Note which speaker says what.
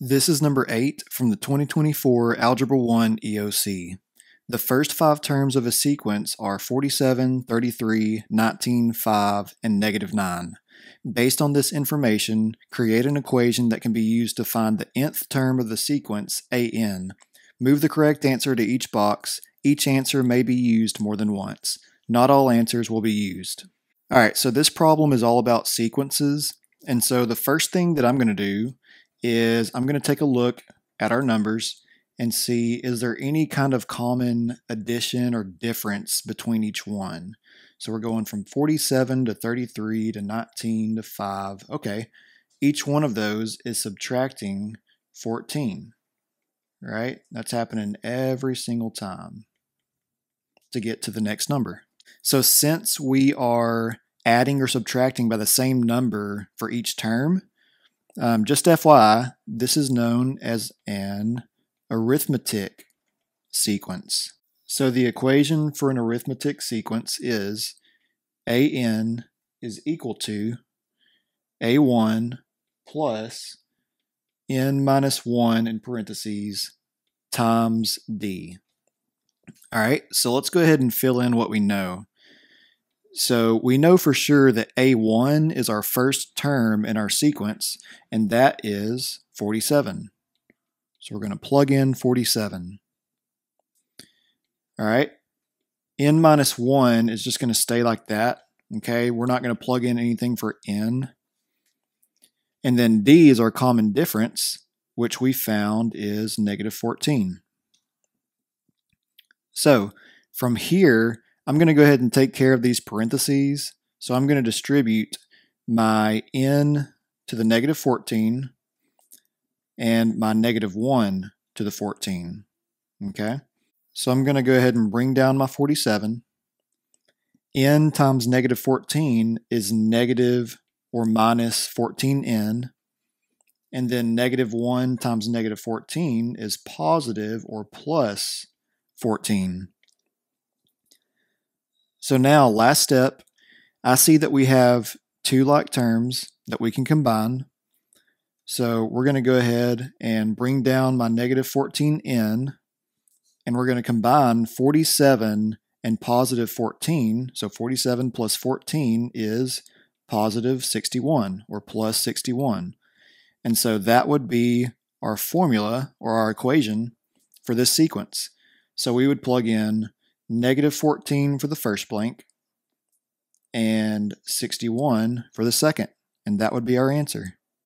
Speaker 1: This is number 8 from the 2024 Algebra 1 EOC. The first five terms of a sequence are 47, 33, 19, 5, and negative 9. Based on this information, create an equation that can be used to find the nth term of the sequence, an. Move the correct answer to each box. Each answer may be used more than once. Not all answers will be used. Alright, so this problem is all about sequences. And so the first thing that I'm going to do is I'm going to take a look at our numbers and see is there any kind of common addition or difference between each one. So we're going from 47 to 33 to 19 to 5. Okay, each one of those is subtracting 14, right? That's happening every single time to get to the next number. So since we are adding or subtracting by the same number for each term, um, just FYI, this is known as an arithmetic sequence. So the equation for an arithmetic sequence is an is equal to a1 plus n minus 1 in parentheses times d. All right, so let's go ahead and fill in what we know. So we know for sure that A1 is our first term in our sequence, and that is 47. So we're going to plug in 47. All right. N minus 1 is just going to stay like that. Okay, we're not going to plug in anything for N. And then D is our common difference, which we found is negative 14. So from here, I'm going to go ahead and take care of these parentheses. So I'm going to distribute my n to the negative 14 and my negative 1 to the 14. Okay? So I'm going to go ahead and bring down my 47. n times negative 14 is negative or minus 14n. And then negative 1 times negative 14 is positive or plus 14. So now, last step, I see that we have two like terms that we can combine. So we're going to go ahead and bring down my negative 14n, and we're going to combine 47 and positive 14. So 47 plus 14 is positive 61 or plus 61. And so that would be our formula or our equation for this sequence. So we would plug in negative 14 for the first blank, and 61 for the second. And that would be our answer.